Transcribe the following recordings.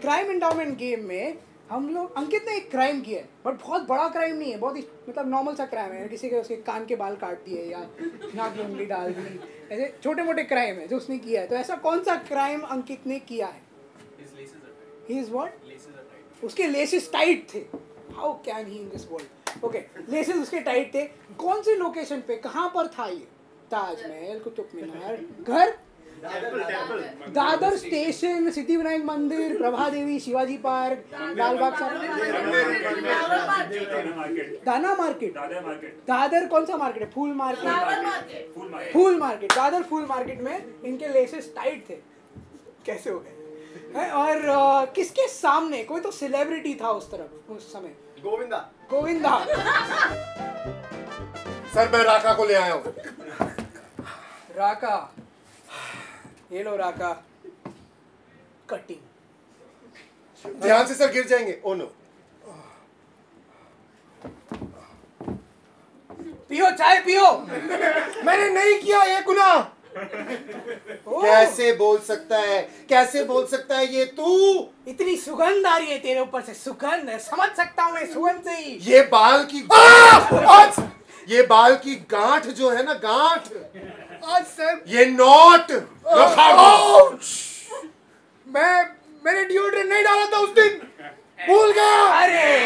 Crime endowment game में हम लोग अंकित ने एक क्राइम किया है बट बहुत बड़ा क्राइम नहीं है बहुत ही मतलब नॉर्मल सा क्राइम है। किसी के उसके कान के बाल काट दिए या नाक में उंगली डाल दी। ऐसे छोटे मोटे क्राइम है जो उसने किया है। तो ऐसा कौन सा क्राइम अंकित ने किया है? ही इज़ वॉट उसके लेसेस टाइट थे। How can he in this world okay laces उसके टाइट थे। कौन से लोकेशन पे, कहाँ पर था ये? ताजमहल, कुतुब मीनार, घर? दादर स्टेशन सिद्धि विनायक मंदिर, प्रभा देवी, शिवाजी पार्क लालबाग दाना मार्केट। दादर कौन सा मार्केट है? फूल मार्केट। फूल मार्केट। दादर फूल मार्केट में इनके लेसेस टाइट थे। कैसे हो गए? और किसके सामने? कोई तो सेलिब्रिटी था उस तरफ़, उस समय। गोविंदा। गोविंदा। सर मैं राका को ले आया हूँ। राका। ये लो राका। कटिंग। ध्यान से सर गिर जाएँगे। Oh no. पियो चाय पियो। मैंने नहीं किया ये गुनाह कैसे बोल सकता है? कैसे बोल सकता है ये तू? इतनी सुगंध आ रही है तेरे ऊपर से। सुगंध है। समझ सकता हूँ मैं सुगंध से ही। ये बाल की आज ये बाल की गांठ जो है ना गांठ। आज सर। ये नोट। मैं मैंने डिओड्रेंट नहीं डाला था उस दिन। भूल गया। अरे!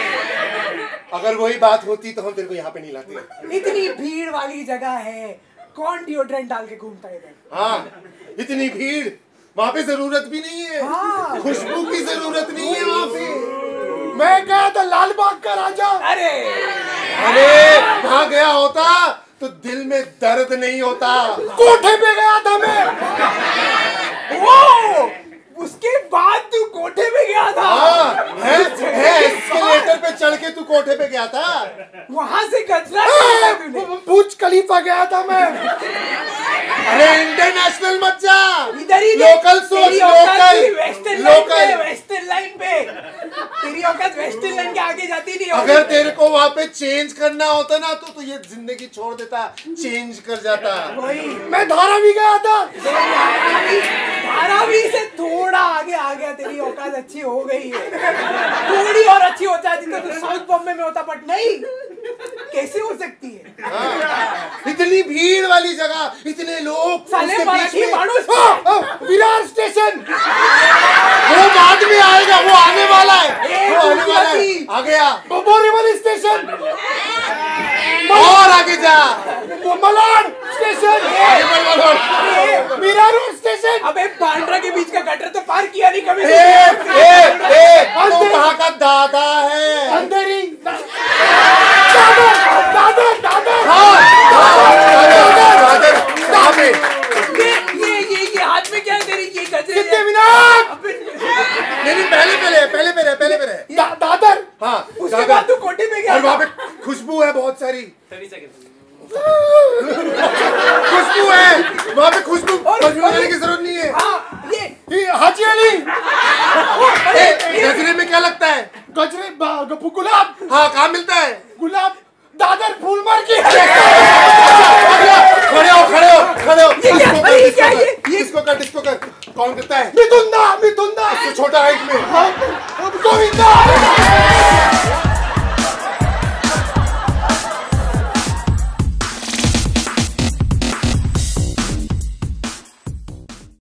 अगर वही बात होती तो हम तेरे को यहाँ पे नहीं लाते। इतनी भीड़ वाली जगह है। कौन डिओड्रेंट डाल के घूमता है इधर? हाँ इतनी भीड़ वहाँ पे ज़रूरत भी नहीं है। हाँ। खुशबू की ज़रूरत नहीं है वहाँ पे। मैं गया था लाल बाग का राजा। अरे! अरे वहाँ गया होता तो दिल में दर्द नहीं होता। कोठे पे गया था मैं। वो! उसके बाद तू कोठे पे गया था। हाँ है, है एस्केलेटर पे चढ़ के तू कोठे पे गया था वहाँ से कचरा निकाला तूने। बुर्ज खलीफा गया था मैं अरे इंटरनेशनल मत जा। इधर ही लोकल सोच लोकल लोकल वेस्टर्न लाइन पे तेरी औकात वेस्टर्न लाइन के आगे जाती नहीं होगी। अगर तेरे को वहाँ पे चेंज करना होता ना तो तो ये ज़िंदगी छोड़ देता चेंज कर जाता। वही। मैं धारावी गया था। धारावी से थोड़ा आगे आ गया तेरी औकात अच्छी हो गई है। थोड़ी और अच्छी हो जाती तो साउथ बॉम्बे में होता बट नहीं। कैसे हो सकती है? हाँ, इतनी भीड़ वाली जगह इतने लोग साले उसके बीच में- माणूस। विरार स्टेशन। वो बाद में आएगा वो आने वाला है। वो आने वाला है। आ। गया बोरीवली स्टेशन। और आगे जा। Malad station. Mira road station. अबे बांद्रा के बीच का गटर तो पार किया नहीं कभी। ए ए ए तू कहाँ का दादा है अंधेरी दादर दादर दादर हाँ हाँ, दादर दादर दादर ये ये ये ये हाथ में क्या है तेरी ये गजरे सिद्धिविनायक अबे, नहीं नहीं पहले पहले पहले पे पहले दा, दादर? हाँ उसके बाद तू कोठे पे गया। और वहाँ पे खुशबू है बहुत सारी। खुशबू है। वहाँ पे खुशबू की ज़रूरत नहीं है। हाँ ये ये हाजी अली गजरे में क्या लगता है? गजरे गुलाब। हाँ कहाँ मिलता है? गुलाब। दादर फूल की खड़े हो खड़े हो खड़े हो। ये क्या? ये कर, क्या? ये- कर, डिस्को कर डिस्को कर। कौन करता है? मिथुंदा मिथुंदा दा छोटा हाइट में गोविंदा।